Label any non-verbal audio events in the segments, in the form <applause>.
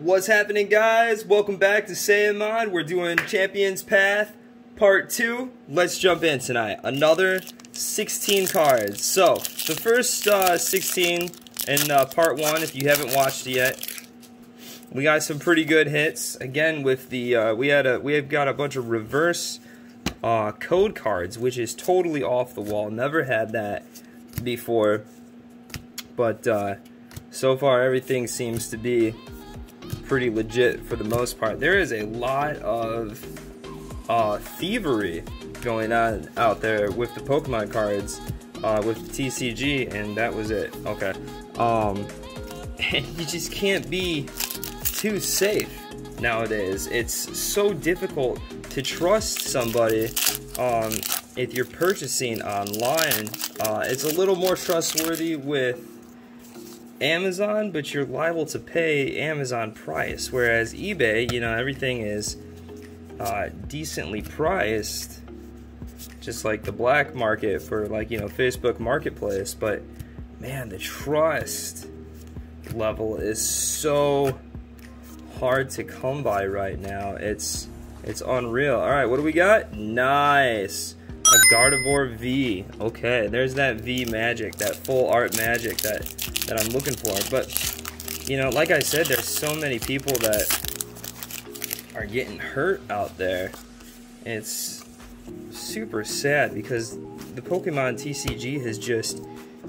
What's happening guys? Welcome back to Saiyamon. We're doing Champions Path Part 2. Let's jump in tonight. Another 16 cards. So, the first uh, 16 in uh, Part 1, if you haven't watched it yet, we got some pretty good hits. Again, with the, uh, we had a, we have got a bunch of reverse uh, code cards, which is totally off the wall. Never had that before. But, uh, so far everything seems to be pretty legit for the most part. There is a lot of uh, thievery going on out there with the Pokemon cards, uh, with the TCG, and that was it. Okay. Um, <laughs> you just can't be too safe nowadays. It's so difficult to trust somebody um, if you're purchasing online. Uh, it's a little more trustworthy with Amazon, but you're liable to pay Amazon price. Whereas eBay, you know, everything is uh, decently priced, just like the black market for like you know Facebook Marketplace. But man, the trust level is so hard to come by right now. It's it's unreal. All right, what do we got? Nice. A Gardevoir V. Okay, there's that V magic, that full art magic that that I'm looking for. But, you know, like I said, there's so many people that are getting hurt out there. It's super sad because the Pokemon TCG has just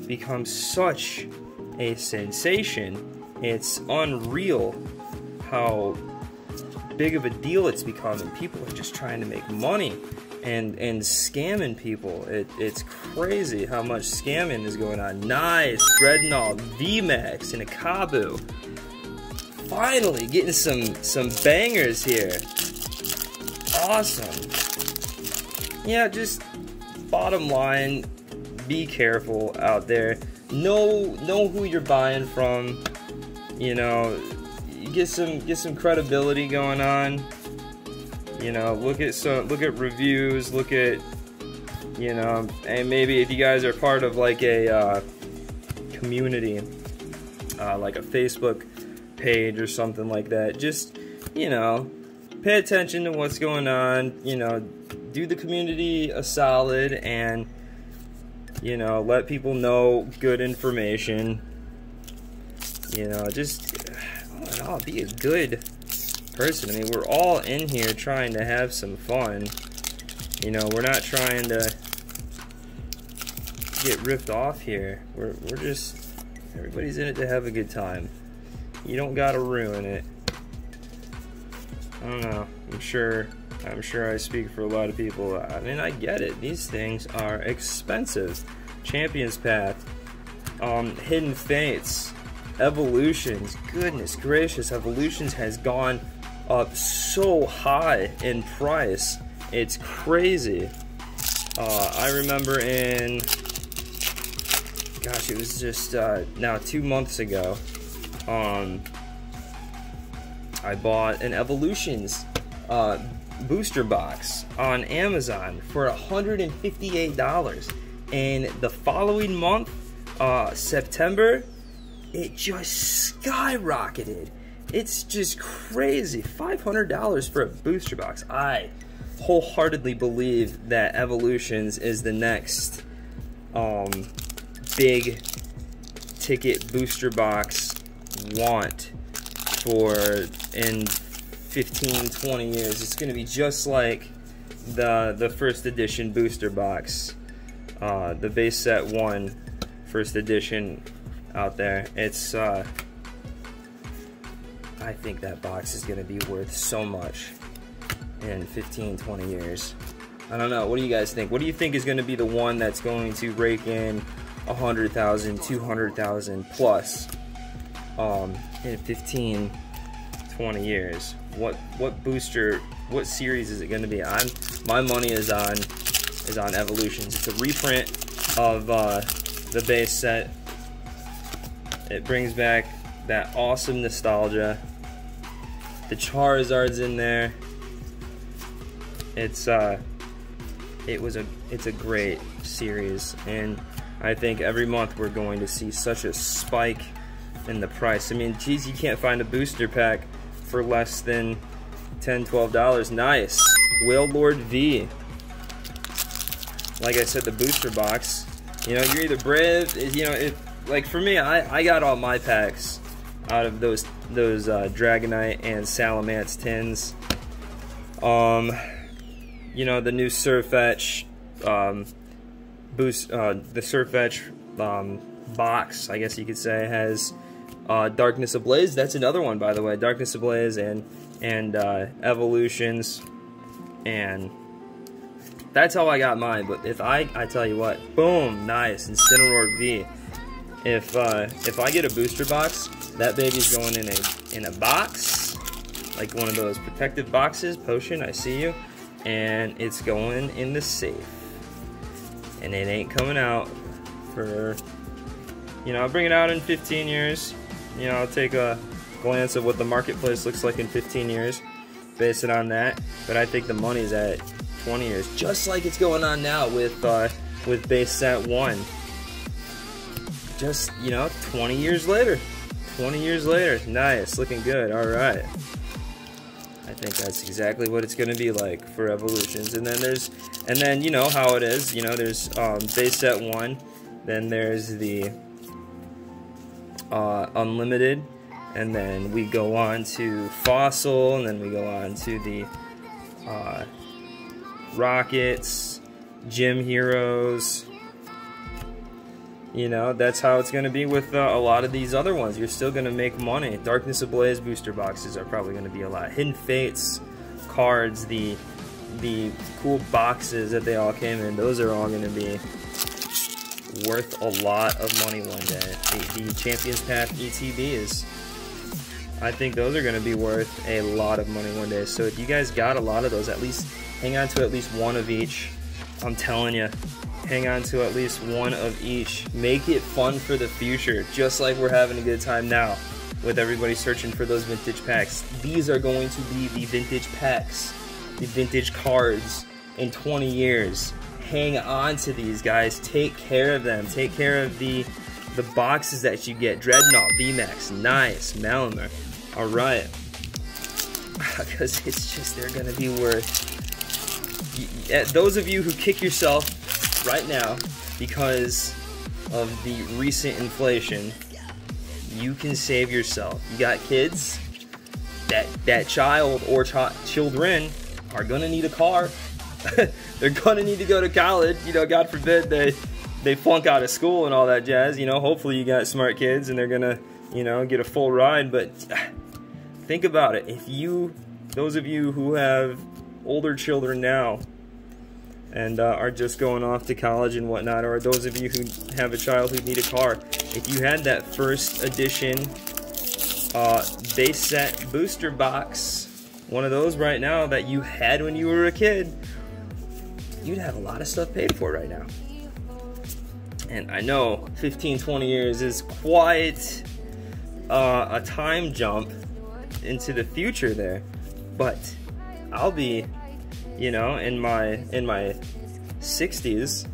become such a sensation. It's unreal how big of a deal it's become, and people are just trying to make money and and scamming people. It, it's crazy how much scamming is going on. Nice, Drednaw, VMAX, and a Kabu. Finally, getting some some bangers here. Awesome. Yeah, just bottom line, be careful out there. Know know who you're buying from. You know, get some get some credibility going on you know, look at some, look at reviews, look at, you know, and maybe if you guys are part of like a uh, community, uh, like a Facebook page or something like that, just, you know, pay attention to what's going on. You know, do the community a solid and, you know, let people know good information. You know, just, <sighs> oh, be a good person. I mean, we're all in here trying to have some fun. You know, we're not trying to get ripped off here. We're, we're just, everybody's in it to have a good time. You don't gotta ruin it. I don't know. I'm sure, I'm sure I speak for a lot of people. I mean, I get it. These things are expensive. Champion's Path, um, Hidden Fates, Evolutions. Goodness gracious, Evolutions has gone up so high in price. It's crazy. Uh, I remember in, gosh, it was just uh, now two months ago. Um, I bought an Evolutions uh, booster box on Amazon for $158. And the following month, uh, September, it just skyrocketed. It's just crazy. $500 for a booster box. I wholeheartedly believe that Evolutions is the next um, big ticket booster box want for in 15, 20 years. It's going to be just like the the first edition booster box, uh, the base set one first edition out there. It's uh, I think that box is going to be worth so much in 15, 20 years. I don't know. What do you guys think? What do you think is going to be the one that's going to rake in 100,000, 200,000 plus um, in 15, 20 years? What what booster, what series is it going to be? I'm my money is on is on Evolutions. It's a reprint of uh, the base set. It brings back that awesome nostalgia the Charizard's in there. It's uh, it was a it's a great series, and I think every month we're going to see such a spike in the price. I mean, geez, you can't find a booster pack for less than 10 $12. Nice. Wailord V. Like I said, the booster box. You know, you're either brave, you know, if, like for me, I, I got all my packs out of those those uh, Dragonite and Salamence tins. Um, you know, the new Sirfetch'd um, boost, uh, the Sirfetch'd um, box, I guess you could say, has uh, Darkness Ablaze. That's another one, by the way. Darkness Ablaze and and uh, Evolutions, and that's how I got mine. But if I, I tell you what, boom, nice, Incineroar V. If uh, if I get a booster box, that baby's going in a in a box, like one of those protective boxes. Potion, I see you, and it's going in the safe, and it ain't coming out for. You know, I'll bring it out in 15 years. You know, I'll take a glance at what the marketplace looks like in 15 years, base it on that. But I think the money's at 20 years, just like it's going on now with uh, with base set one. Just you know, 20 years later, 20 years later, nice, looking good. All right. I think that's exactly what it's going to be like for evolutions. And then there's, and then you know how it is. You know, there's um, base set one, then there's the uh, unlimited, and then we go on to fossil, and then we go on to the uh, rockets, gym heroes. You know, that's how it's going to be with uh, a lot of these other ones. You're still going to make money. Darkness Ablaze booster boxes are probably going to be a lot. Hidden Fates cards, the the cool boxes that they all came in, those are all going to be worth a lot of money one day. The, the Champions Path ETB is, I think those are going to be worth a lot of money one day. So if you guys got a lot of those, at least hang on to at least one of each. I'm telling you, hang on to at least one of each. Make it fun for the future, just like we're having a good time now with everybody searching for those vintage packs. These are going to be the vintage packs, the vintage cards in 20 years. Hang on to these guys. Take care of them. Take care of the the boxes that you get. Drednaw, VMAX, nice. Malamar. Alright. <laughs> Because it's just, they're going to be worth... Eh, those of you who kick yourself right now because of the recent inflation, you can save yourself. You got kids, that that child or ch children are gonna need a car. <laughs> They're gonna need to go to college. You know, God forbid they they flunk out of school and all that jazz. You know, hopefully you got smart kids and they're gonna you know get a full ride. But <sighs> think about it. If you, those of you who have older children now and uh, are just going off to college and whatnot, or those of you who have a child who need a car, if you had that first edition uh, base set booster box, one of those right now that you had when you were a kid, you'd have a lot of stuff paid for right now. And I know 15, 20 years is quite uh, a time jump into the future there, but I'll be you know, in my in my 60s,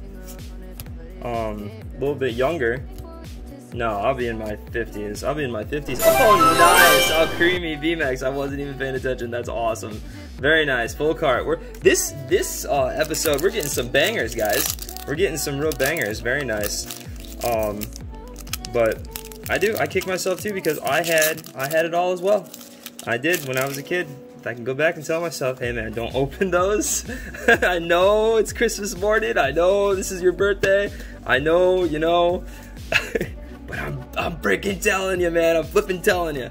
um, a little bit younger. No, I'll be in my 50s. I'll be in my 50s. Oh, nice! Oh, creamy VMAX. I wasn't even paying attention. That's awesome. Very nice. Full cart. We're this this uh, episode. We're getting some bangers, guys. We're getting some real bangers. Very nice. Um, but I do. I kick myself too because I had I had it all as well. I did when I was a kid. I can go back and tell myself, hey man, don't <laughs> open those. <laughs> I know it's Christmas morning. I know this is your birthday. I know, you know. <laughs> but I'm, I'm freaking telling you, man. I'm flipping telling you.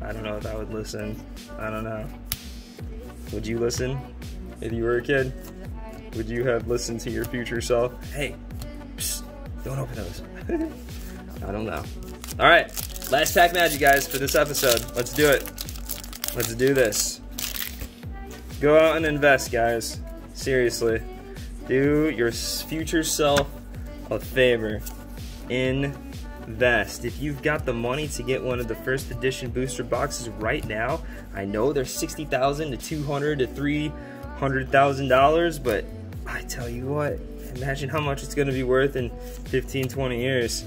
I don't know if I would listen. I don't know. Would you listen if you were a kid? Would you have listened to your future self? Hey, psst, don't open those. I don't know. All right, last pack magic, guys, for this episode. Let's do it. Let's do this. Go out and invest, guys. Seriously. Do your future self a favor. Invest. If you've got the money to get one of the first edition booster boxes right now, I know they're 60000 to 200 to $300,000, but I tell you what, imagine how much it's going to be worth in 15, 20 years.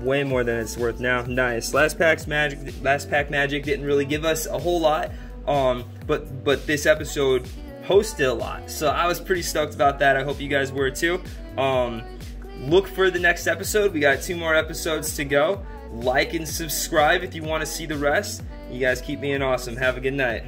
Way more than it's worth now. Nice. Last pack's magic. Last pack magic didn't really give us a whole lot. Um, but but this episode hosted a lot, so I was pretty stoked about that. I hope you guys were too. Um, look for the next episode. We got two more episodes to go. Like and subscribe if you want to see the rest. You guys keep being awesome. Have a good night.